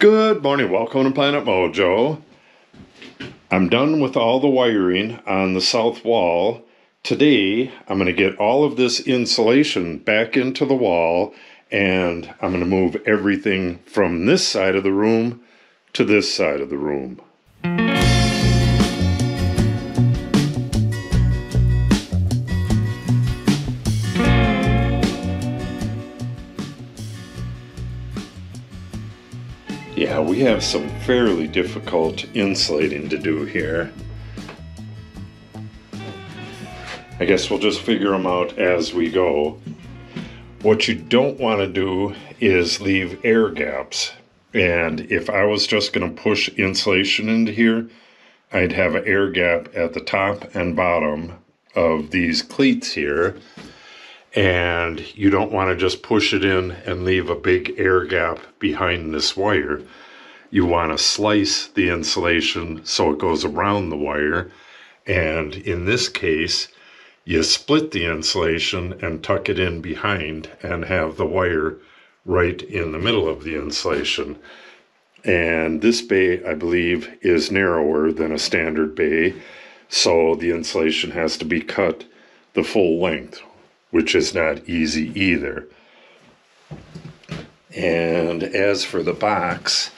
Good morning, welcome to Planet Mojo. I'm done with all the wiring on the south wall. Today, I'm going to get all of this insulation back into the wall and I'm going to move everything from this side of the room to this side of the room. We have some fairly difficult insulating to do here. I guess we'll just figure them out as we go. What you don't want to do is leave air gaps. And if I was just going to push insulation into here, I'd have an air gap at the top and bottom of these cleats here. And you don't want to just push it in and leave a big air gap behind this wire. You want to slice the insulation so it goes around the wire. And in this case, you split the insulation and tuck it in behind and have the wire right in the middle of the insulation. And this bay, I believe, is narrower than a standard bay, so the insulation has to be cut the full length, which is not easy either. And as for the box,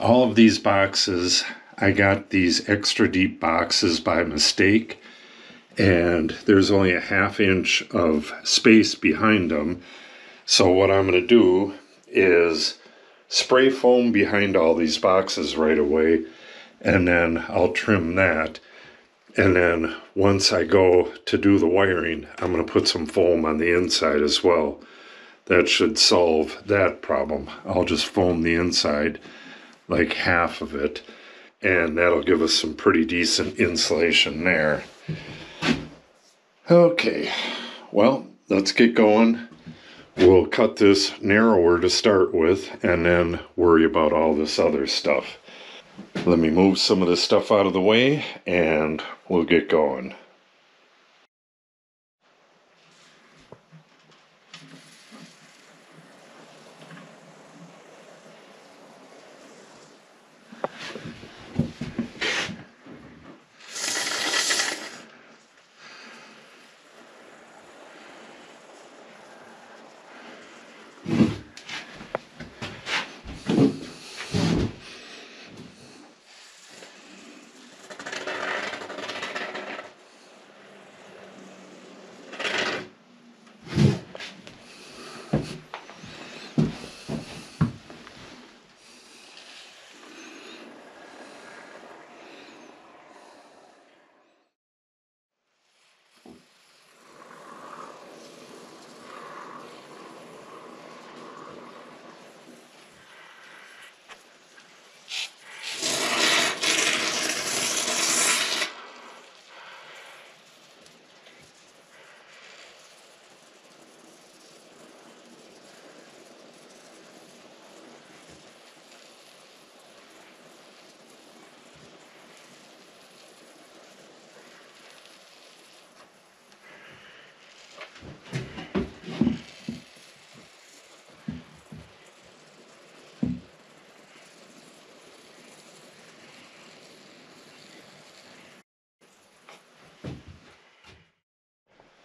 all of these boxes, I got these extra deep boxes by mistake and there's only a half inch of space behind them. So what I'm going to do is spray foam behind all these boxes right away and then I'll trim that. And then once I go to do the wiring, I'm going to put some foam on the inside as well. That should solve that problem. I'll just foam the inside, like half of it, and that'll give us some pretty decent insulation there. Okay, well, let's get going. We'll cut this narrower to start with and then worry about all this other stuff. Let me move some of this stuff out of the way and we'll get going.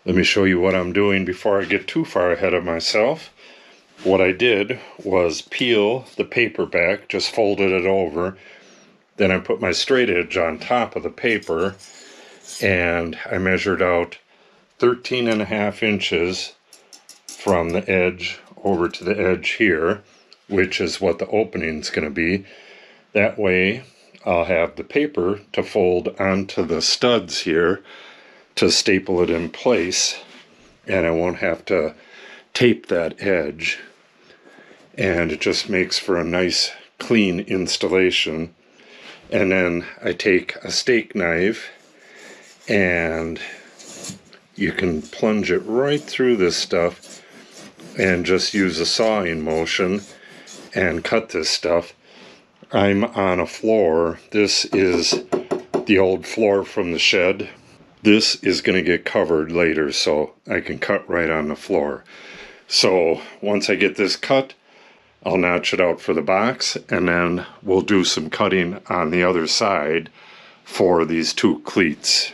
Let me show you what I'm doing before I get too far ahead of myself. What I did was peel the paper back, just folded it over. Then I put my straight edge on top of the paper and I measured out 13 and a half inches from the edge over to the edge here, which is what the opening is going to be. That way I'll have the paper to fold onto the studs here to staple it in place and I won't have to tape that edge and it just makes for a nice clean installation and then I take a steak knife and you can plunge it right through this stuff and just use a sawing motion and cut this stuff. I'm on a floor. This is the old floor from the shed this is going to get covered later so I can cut right on the floor. So once I get this cut, I'll notch it out for the box and then we'll do some cutting on the other side for these two cleats.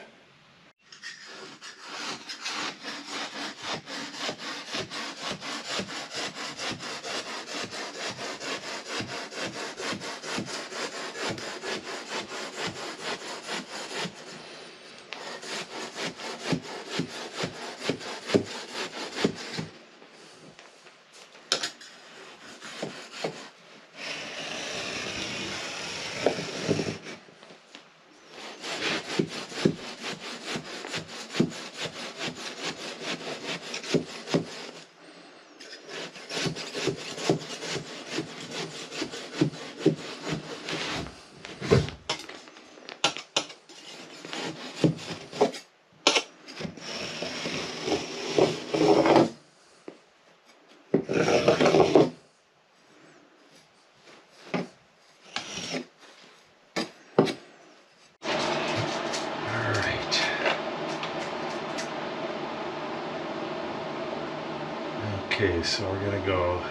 Alright. So we're gonna go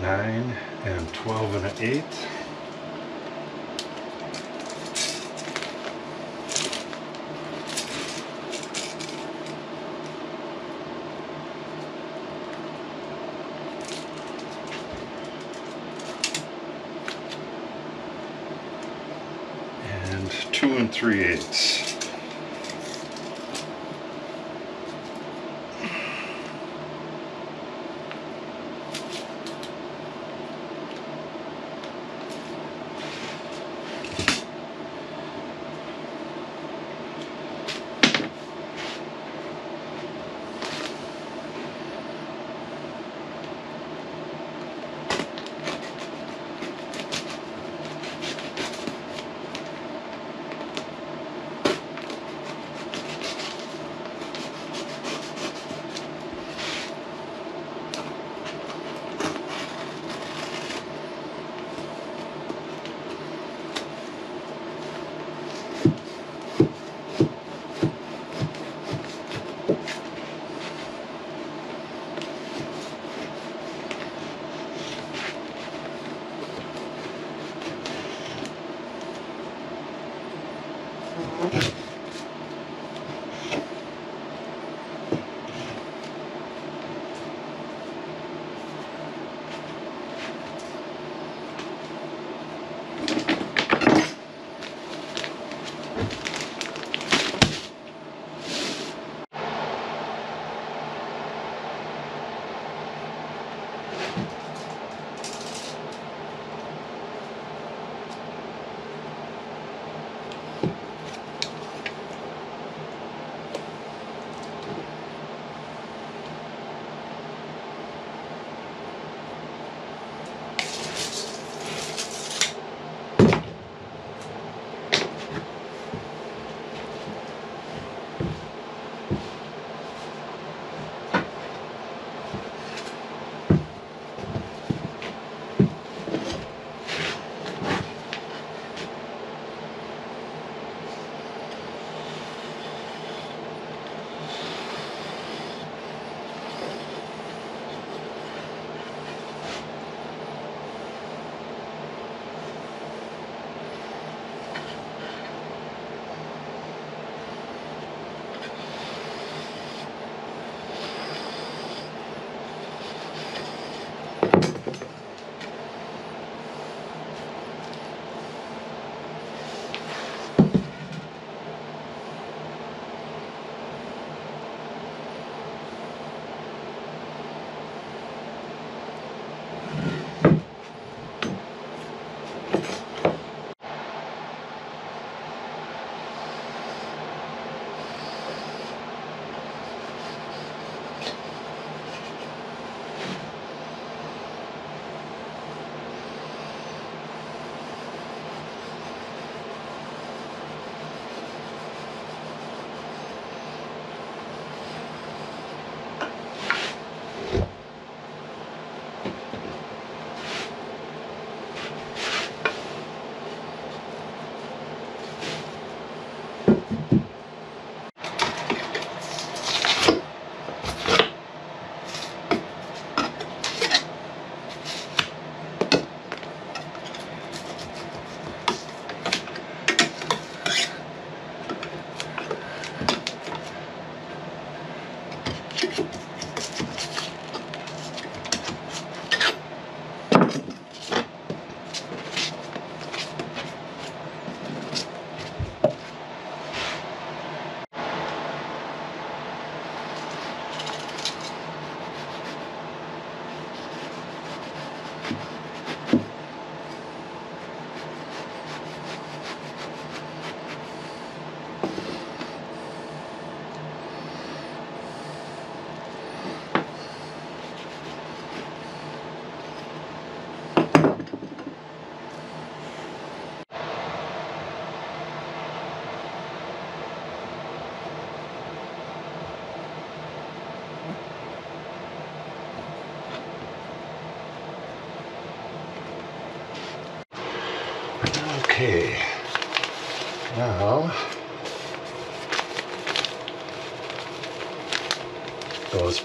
9 and 12 and an 8.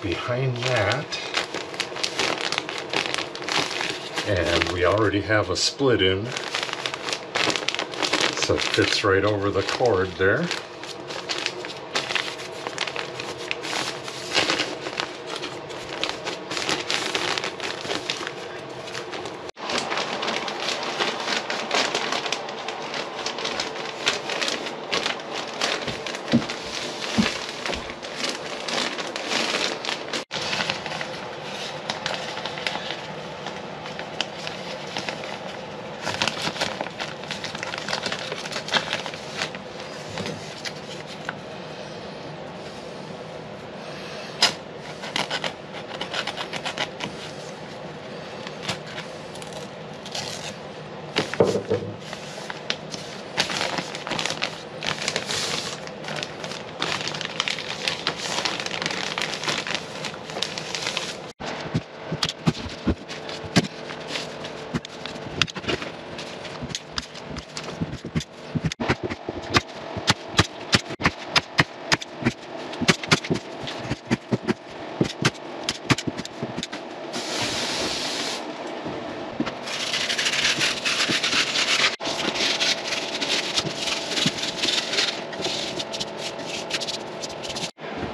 Behind that. And we already have a split in. So it fits right over the cord there.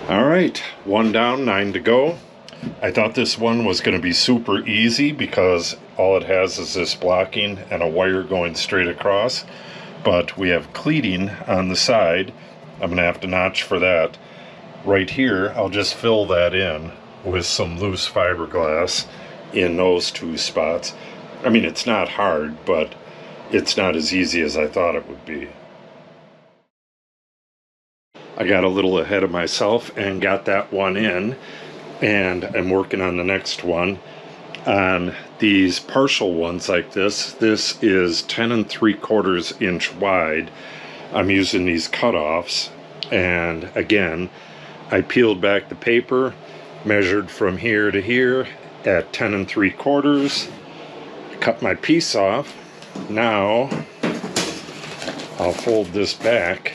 All right, one down, nine to go. I thought this one was going to be super easy because all it has is this blocking and a wire going straight across. But we have cleating on the side. I'm going to have to notch for that. Right here, I'll just fill that in with some loose fiberglass in those two spots. I mean, it's not hard, but it's not as easy as I thought it would be. I got a little ahead of myself and got that one in and I'm working on the next one. On these partial ones like this this is 10 and 3 quarters inch wide. I'm using these cutoffs and again I peeled back the paper measured from here to here at 10 and 3 quarters cut my piece off. Now I'll fold this back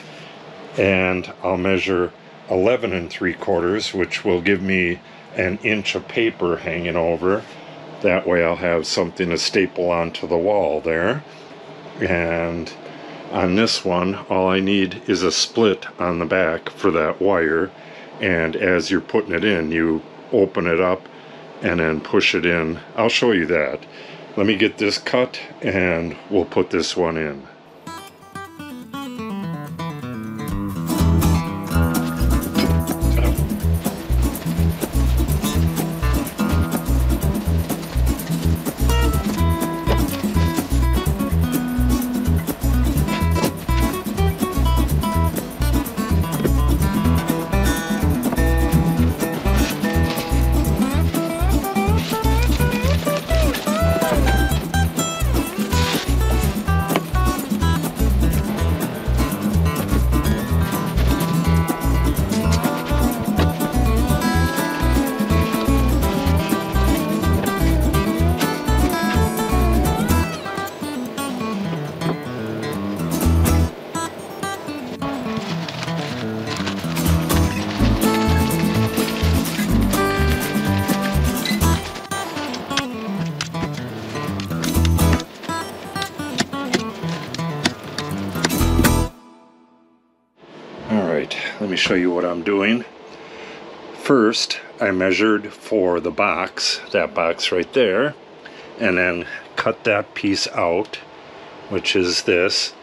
and I'll measure 11 and 3 quarters which will give me an inch of paper hanging over. That way I'll have something to staple onto the wall there. And on this one all I need is a split on the back for that wire. And as you're putting it in you open it up and then push it in. I'll show you that. Let me get this cut and we'll put this one in I'm doing. First, I measured for the box, that box right there, and then cut that piece out, which is this.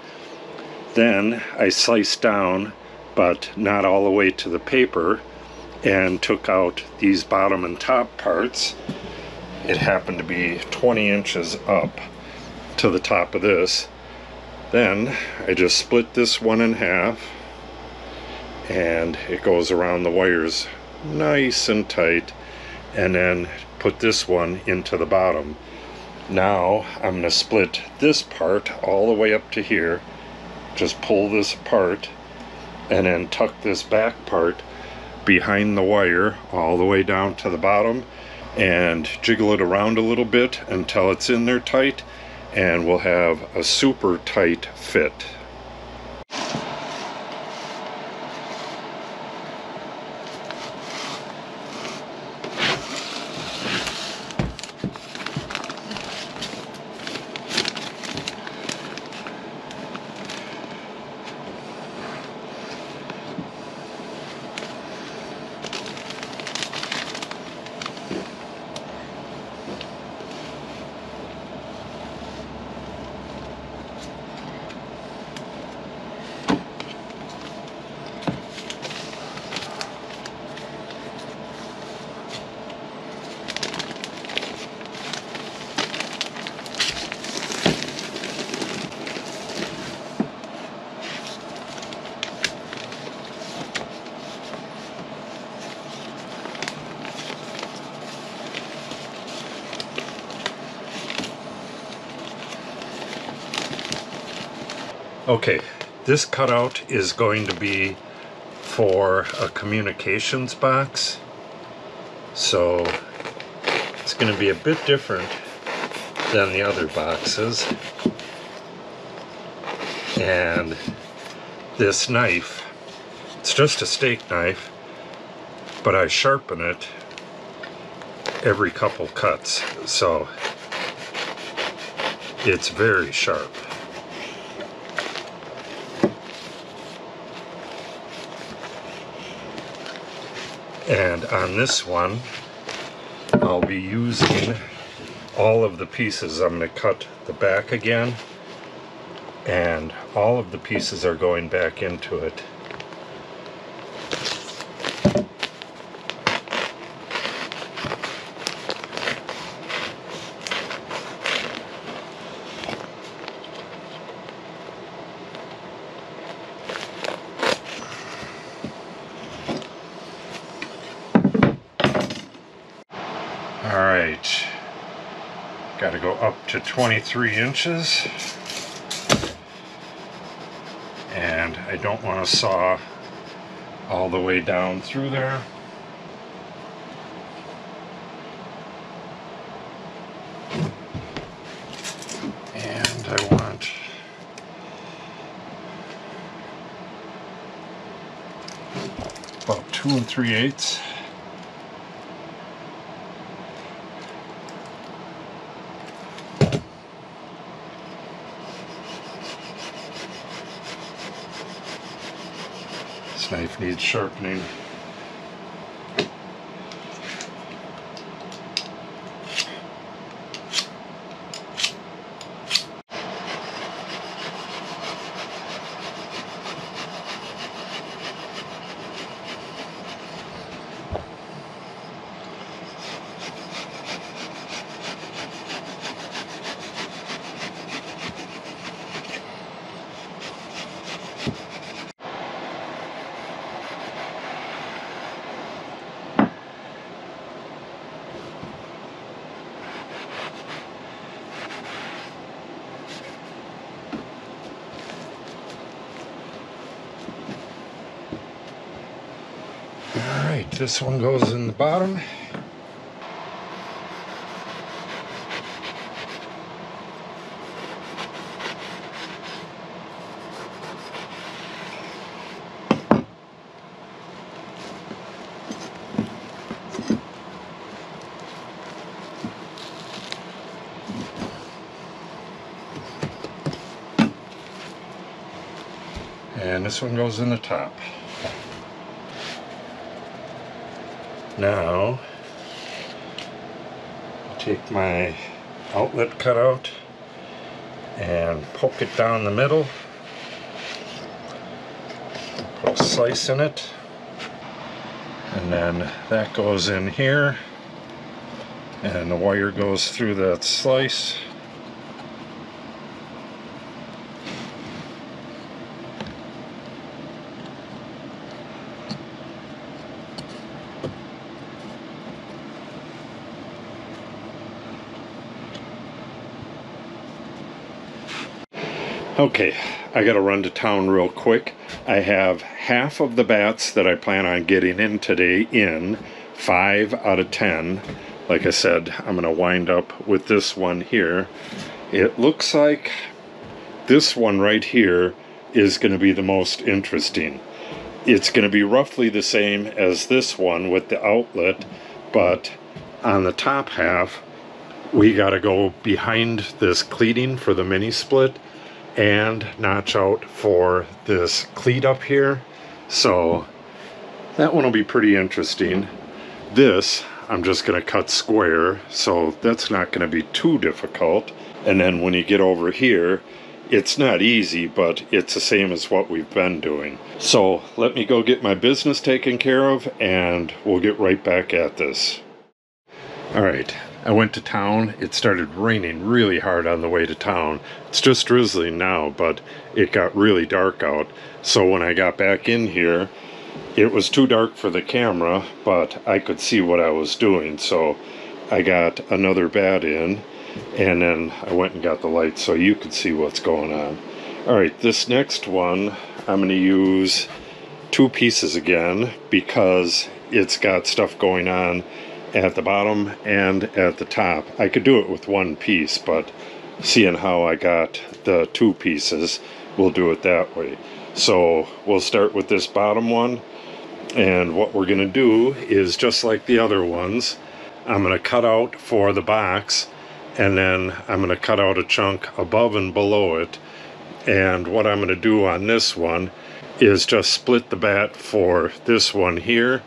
Then I sliced down, but not all the way to the paper, and took out these bottom and top parts. It happened to be 20 inches up to the top of this. Then I just split this one in half and it goes around the wires nice and tight and then put this one into the bottom now I'm going to split this part all the way up to here just pull this apart and then tuck this back part behind the wire all the way down to the bottom and jiggle it around a little bit until it's in there tight and we'll have a super tight fit. Okay, this cutout is going to be for a communications box. So it's going to be a bit different than the other boxes. And this knife, it's just a steak knife, but I sharpen it every couple cuts. So it's very sharp. And on this one, I'll be using all of the pieces. I'm going to cut the back again, and all of the pieces are going back into it. Alright, got to go up to 23 inches. And I don't want to saw all the way down through there. And I want about two and three eighths. This knife needs sharpening. Alright, this one goes in the bottom. And this one goes in the top. Now, take my outlet cutout and poke it down the middle. Put a slice in it. And then that goes in here. And the wire goes through that slice. Okay, I gotta run to town real quick. I have half of the batts that I plan on getting in today in, five out of ten. Like I said, I'm gonna wind up with this one here, It looks like this one right here is going to be the most interesting. It's going to be roughly the same as this one with the outlet, but on the top half, we got to go behind this cleating for the mini split and notch out for this cleat up here. So that one will be pretty interesting. This, I'm just going to cut square, so that's not going to be too difficult. And then when you get over here, it's not easy, but it's the same as what we've been doing. So let me go get my business taken care of, and we'll get right back at this. All right, I went to town. It started raining really hard on the way to town. It's just drizzling now, but it got really dark out. So when I got back in here, it was too dark for the camera, but I could see what I was doing. So I got another batt in, and then I went and got the light so you could see what's going on. All right, this next one, I'm going to use two pieces again because it's got stuff going on at the bottom and at the top. I could do it with one piece, but seeing how I got the two pieces, we'll do it that way. So we'll start with this bottom one, and what we're going to do is just like the other ones, I'm going to cut out for the box, and then I'm going to cut out a chunk above and below it. And what I'm going to do on this one is just split the batt for this one here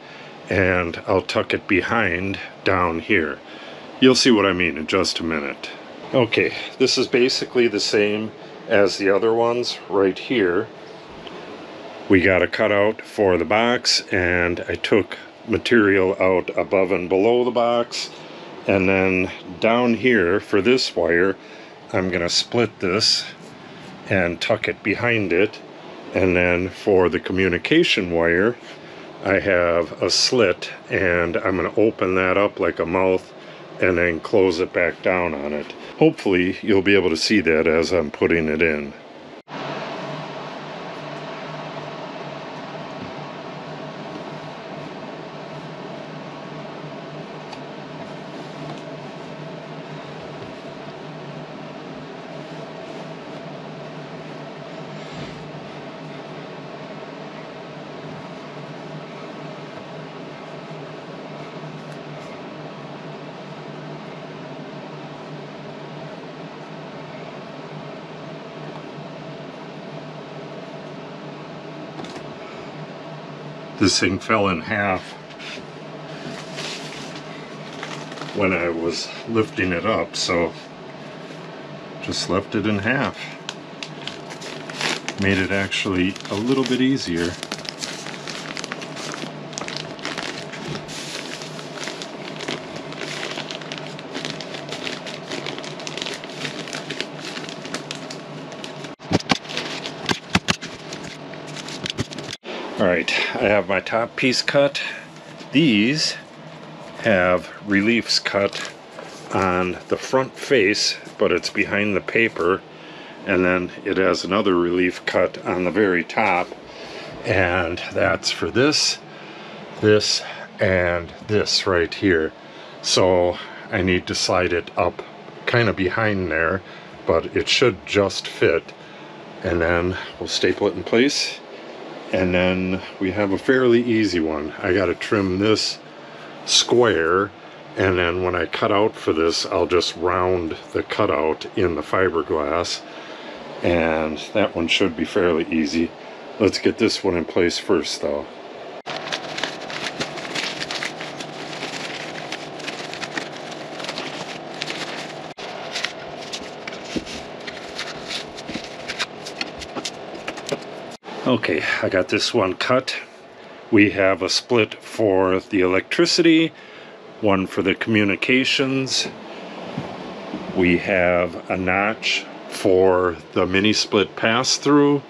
and I'll tuck it behind down here. You'll see what I mean in just a minute. Okay, this is basically the same as the other ones right here. We got a cutout for the box and I took material out above and below the box and then down here for this wire I'm gonna split this and tuck it behind it and then for the communication wire I have a slit and I'm going to open that up like a mouth and then close it back down on it. Hopefully you'll be able to see that as I'm putting it in. This thing fell in half when I was lifting it up so just left it in half. Made it actually a little bit easier Alright, I have my top piece cut. These have reliefs cut on the front face, but it's behind the paper. And then it has another relief cut on the very top. And that's for this, this, and this right here. So I need to slide it up kind of behind there, but it should just fit. And then we'll staple it in place and then we have a fairly easy one. I got to trim this square and then when I cut out for this I'll just round the cutout in the fiberglass and that one should be fairly easy. Let's get this one in place first though. Okay, I got this one cut. We have a split for the electricity, one for the communications. We have a notch for the mini split pass through,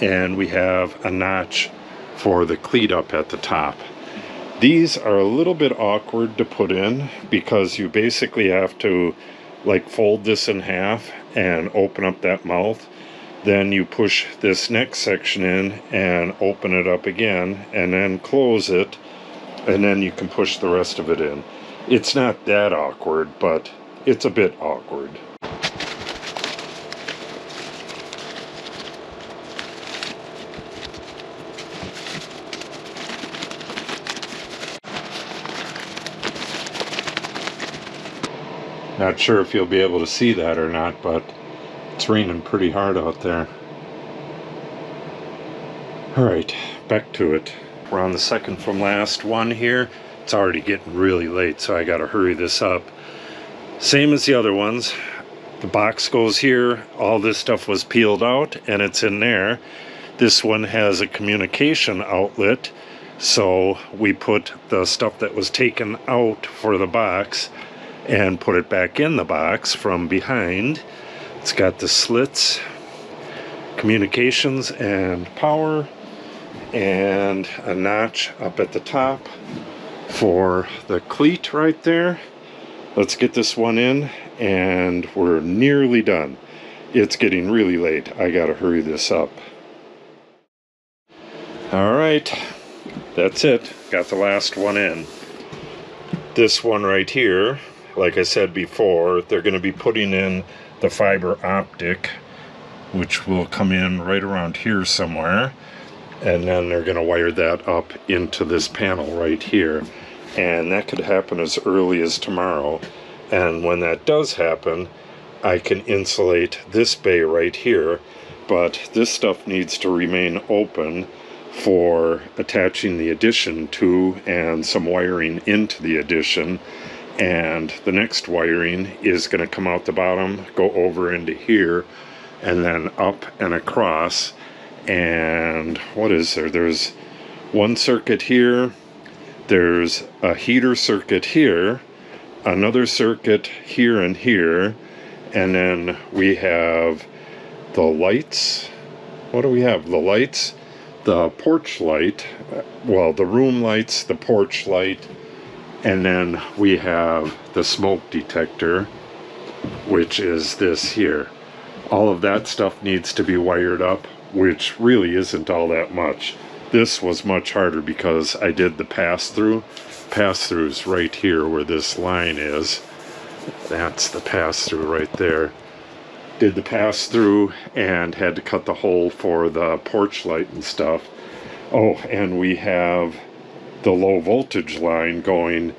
and we have a notch for the cleat up at the top. These are a little bit awkward to put in because you basically have to like fold this in half and open up that mouth then you push this next section in and open it up again and then close it and then you can push the rest of it in. It's not that awkward, but it's a bit awkward. Not sure if you'll be able to see that or not, but it's raining pretty hard out there. Alright, back to it. We're on the second from last one here. It's already getting really late, so I gotta hurry this up. Same as the other ones. The box goes here. All this stuff was peeled out, and it's in there. This one has a communication outlet, so we put the stuff that was taken out for the box and put it back in the box from behind. It's got the slits, communications and power, and a notch up at the top for the cleat right there. Let's get this one in and we're nearly done. It's getting really late. I gotta hurry this up. All right, that's it. Got the last one in. This one right here like I said before, they're to be putting in the fiber optic, which will come in right around here somewhere. And then they're going to wire that up into this panel right here. And that could happen as early as tomorrow. And when that does happen, I can insulate this bay right here. But this stuff needs to remain open for attaching the addition to and some wiring into the addition and the next wiring is going to come out the bottom go over into here and then up and across. And what is there? There's one circuit here there's a heater circuit here another circuit here and here and then we have the lights. What do we have? The lights the porch light well the room lights the porch light and then we have the smoke detector, which is this here. All of that stuff needs to be wired up, which really isn't all that much. This was much harder because I did the pass-through. Pass-throughs right here where this line is. That's the pass-through right there. Did the pass-through and had to cut the hole for the porch light and stuff. Oh, and we have the low voltage line going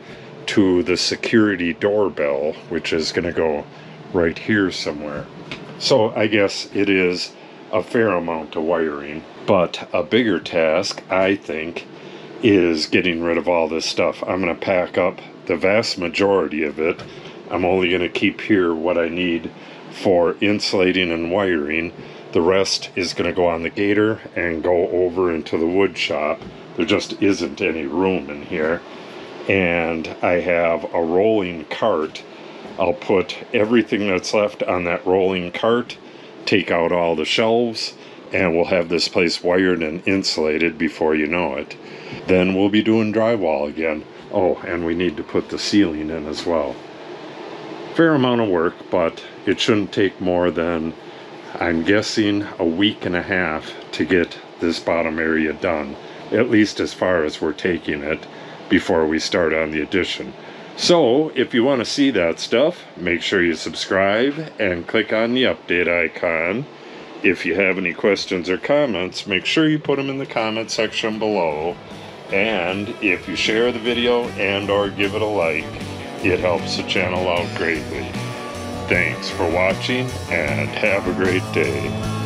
to the security doorbell, which is going to go right here somewhere. So I guess it is a fair amount of wiring. But a bigger task, I think, is getting rid of all this stuff. I'm going to pack up the vast majority of it. I'm only going to keep here what I need for insulating and wiring. The rest is going to go on the gator and go over into the wood shop there just isn't any room in here. And I have a rolling cart. I'll put everything that's left on that rolling cart, take out all the shelves, and we'll have this place wired and insulated before you know it. Then we'll be doing drywall again. Oh, and we need to put the ceiling in as well. Fair amount of work, but it shouldn't take more than, I'm guessing, a week and a half to get this bottom area done at least as far as we're taking it before we start on the addition. So, if you want to see that stuff, make sure you subscribe and click on the update icon. If you have any questions or comments, make sure you put them in the comment section below. And if you share the video and or give it a like, it helps the channel out greatly. Thanks for watching and have a great day.